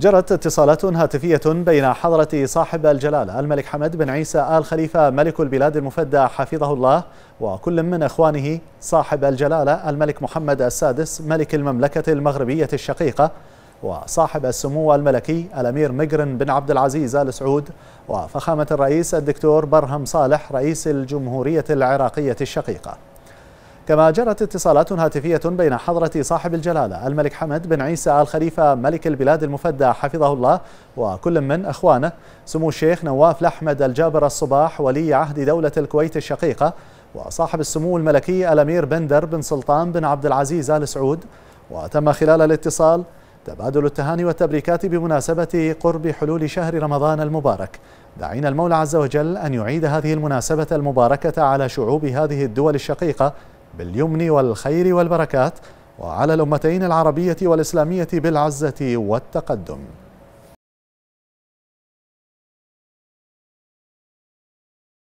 جرت اتصالات هاتفية بين حضرة صاحب الجلالة الملك حمد بن عيسى آل خليفة ملك البلاد المفدى حفظه الله وكل من أخوانه صاحب الجلالة الملك محمد السادس ملك المملكة المغربية الشقيقة وصاحب السمو الملكي الأمير مقرن بن عبد العزيز آل سعود وفخامة الرئيس الدكتور برهم صالح رئيس الجمهورية العراقية الشقيقة. كما جرت اتصالات هاتفية بين حضرة صاحب الجلالة الملك حمد بن عيسى آل خليفة ملك البلاد المفدى حفظه الله وكل من أخوانه سمو الشيخ نواف الأحمد الجابر الصباح ولي عهد دولة الكويت الشقيقة وصاحب السمو الملكي الأمير بندر بن سلطان بن عبد العزيز آل سعود. وتم خلال الاتصال تبادل التهاني والتبريكات بمناسبة قرب حلول شهر رمضان المبارك. داعين المولى عز وجل أن يعيد هذه المناسبة المباركة على شعوب هذه الدول الشقيقة باليمن والخير والبركات وعلى الأمتين العربية والإسلامية بالعزة والتقدم.